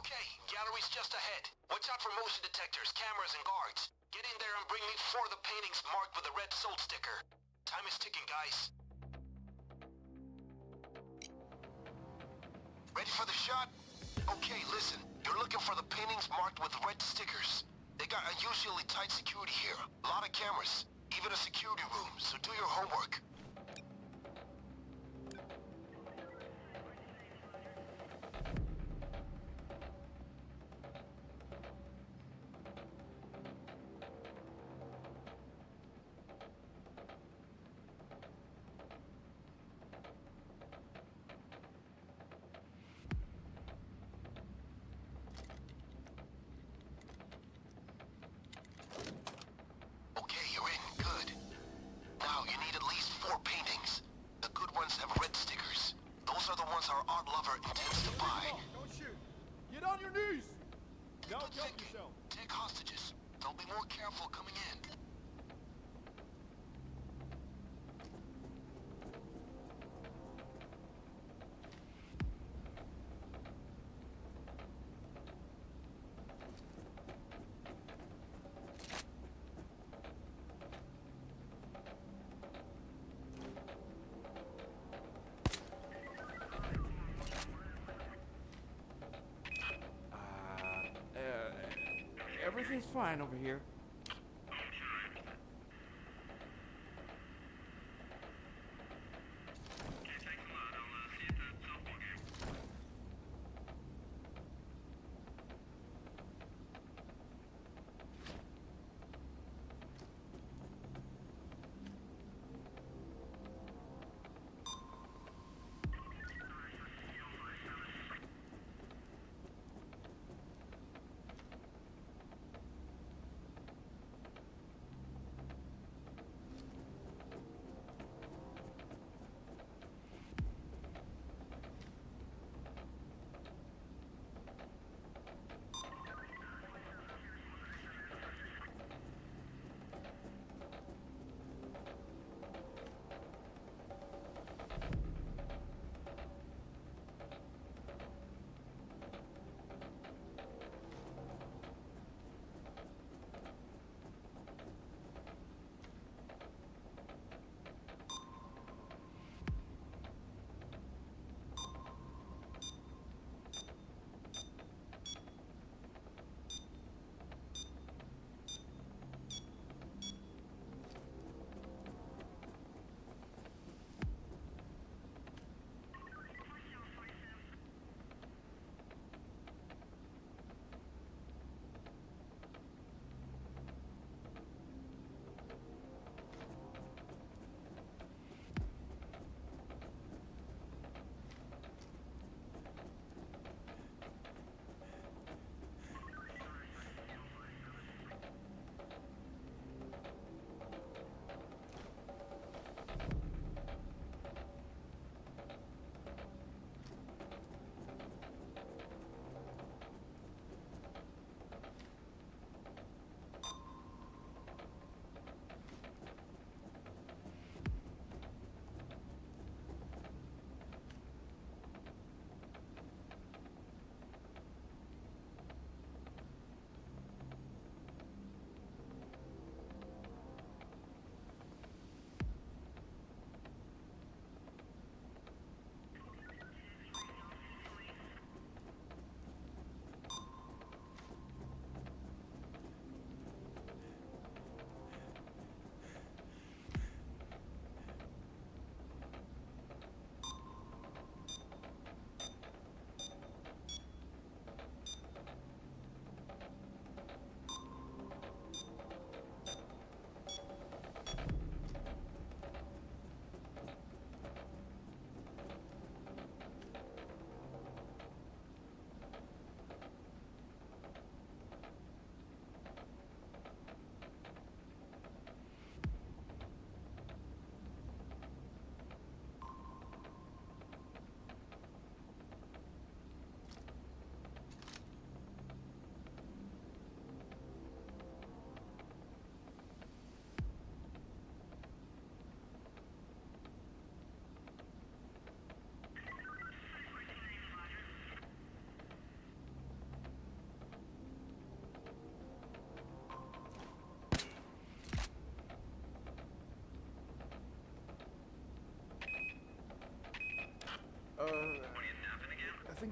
Okay, gallery's just ahead. Watch out for motion detectors, cameras, and guards. Get in there and bring me four of the paintings marked with the red soul sticker. Time is ticking, guys. Ready for the shot? Okay, listen. You're looking for the paintings marked with red stickers. They got unusually tight security here. A lot of cameras. Even a security room, so do your homework. Don't help thinking. Take hostages. They'll be more careful coming in. Everything's fine over here.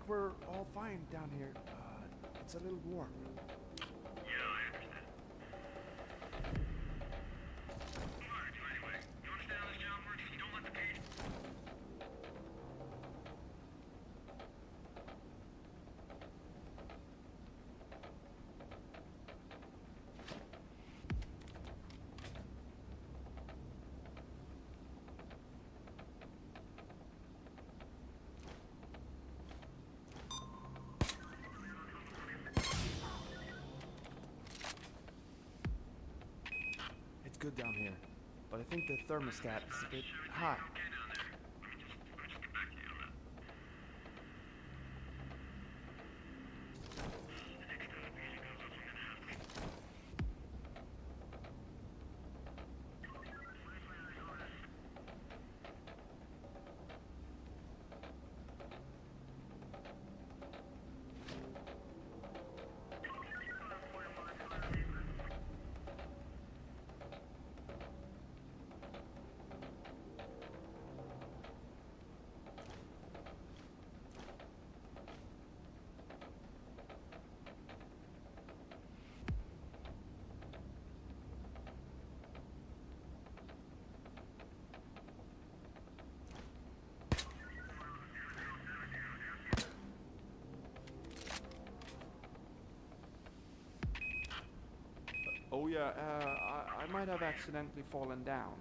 We're all fine down here. Uh, it's a little warm. Good down here, but I think the thermostat is a bit high. Oh yeah, uh, I, I might have accidentally fallen down.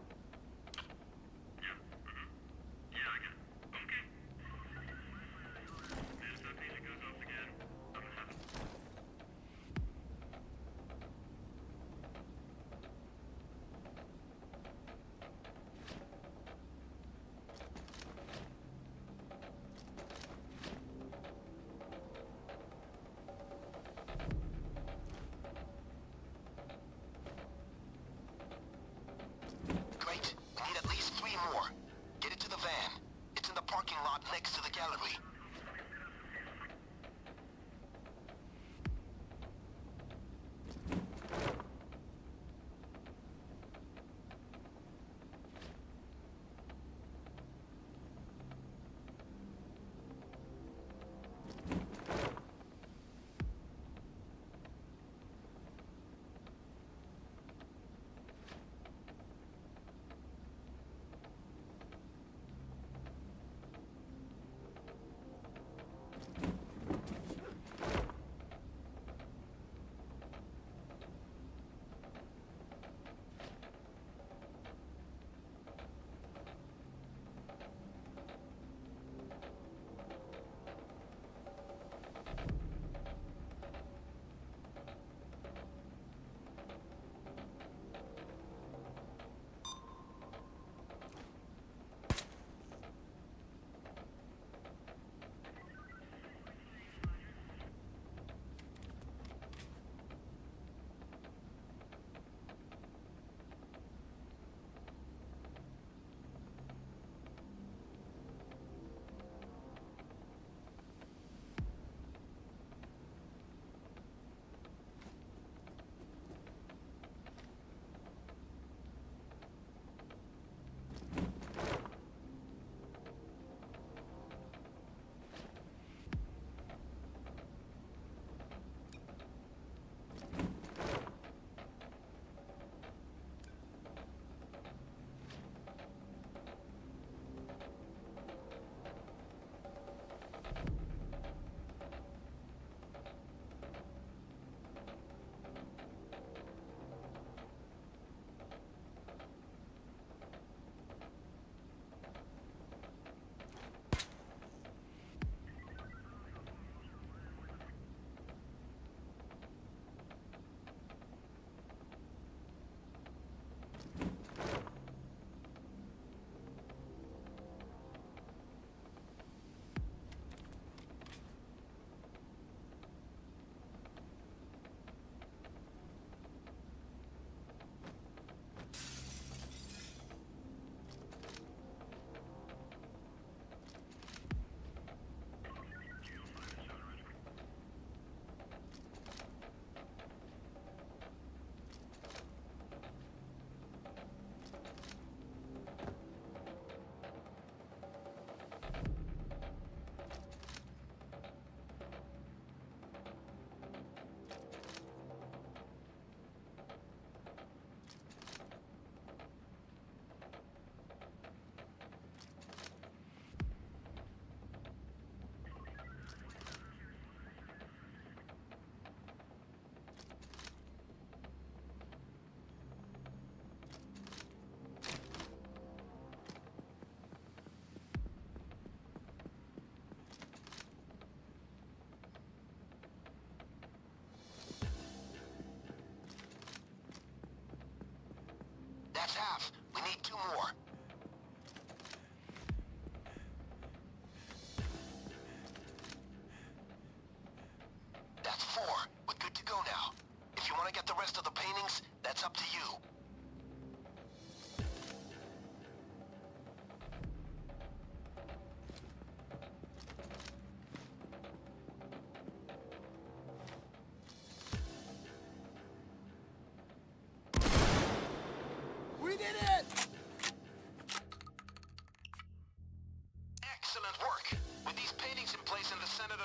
Half.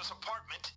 Senator's apartment,